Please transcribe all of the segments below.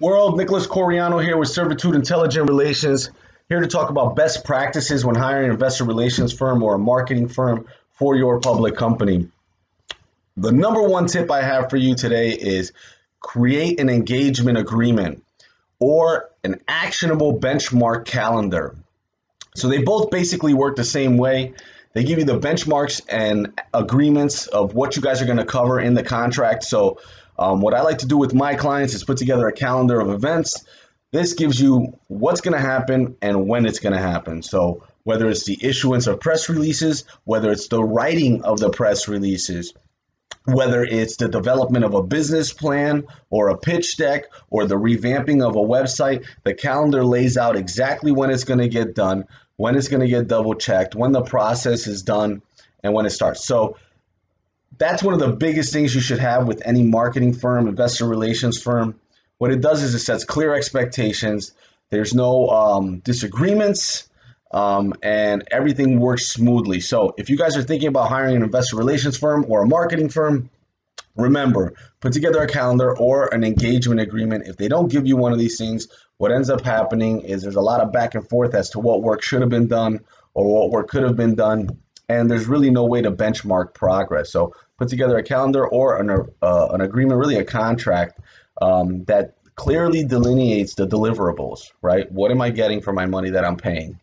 world. Nicholas Coriano here with Cervitude Intelligent Relations, here to talk about best practices when hiring an investor relations firm or a marketing firm for your public company. The number one tip I have for you today is create an engagement agreement or an actionable benchmark calendar. So they both basically work the same way. They give you the benchmarks and agreements of what you guys are going to cover in the contract. So um, what I like to do with my clients is put together a calendar of events. This gives you what's going to happen and when it's going to happen. So whether it's the issuance of press releases, whether it's the writing of the press releases, whether it's the development of a business plan or a pitch deck or the revamping of a website, the calendar lays out exactly when it's going to get done, when it's going to get double checked, when the process is done, and when it starts. So that's one of the biggest things you should have with any marketing firm, investor relations firm. What it does is it sets clear expectations. There's no um, disagreements, um, and everything works smoothly. So, if you guys are thinking about hiring an investor relations firm or a marketing firm, remember put together a calendar or an engagement agreement. If they don't give you one of these things, what ends up happening is there's a lot of back and forth as to what work should have been done or what work could have been done and there's really no way to benchmark progress. So put together a calendar or an, uh, an agreement, really a contract um, that clearly delineates the deliverables, right? What am I getting for my money that I'm paying?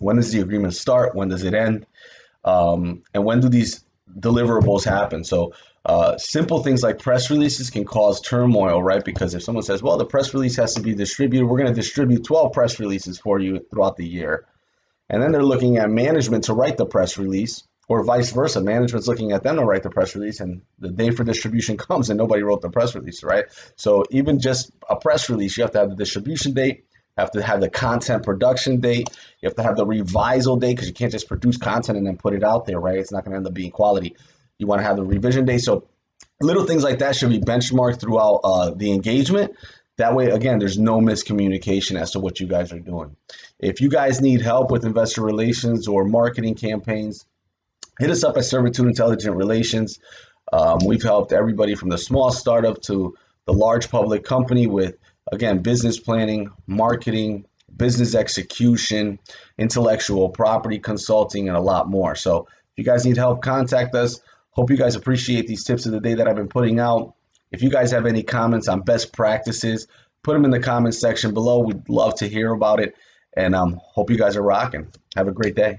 When does the agreement start? When does it end? Um, and when do these deliverables happen? So uh, simple things like press releases can cause turmoil, right? Because if someone says, well, the press release has to be distributed, we're going to distribute 12 press releases for you throughout the year. And then they're looking at management to write the press release, or vice versa. Management's looking at them to write the press release, and the day for distribution comes and nobody wrote the press release, right? So even just a press release, you have to have the distribution date, have to have the content production date, you have to have the revisal date because you can't just produce content and then put it out there, right? It's not going to end up being quality. You want to have the revision date. So little things like that should be benchmarked throughout uh, the engagement that way, again, there's no miscommunication as to what you guys are doing. If you guys need help with investor relations or marketing campaigns, hit us up at Cervitude Intelligent Relations. Um, we've helped everybody from the small startup to the large public company with, again, business planning, marketing, business execution, intellectual property consulting, and a lot more. So if you guys need help, contact us. Hope you guys appreciate these tips of the day that I've been putting out. If you guys have any comments on best practices, put them in the comments section below. We'd love to hear about it. And um, hope you guys are rocking. Have a great day.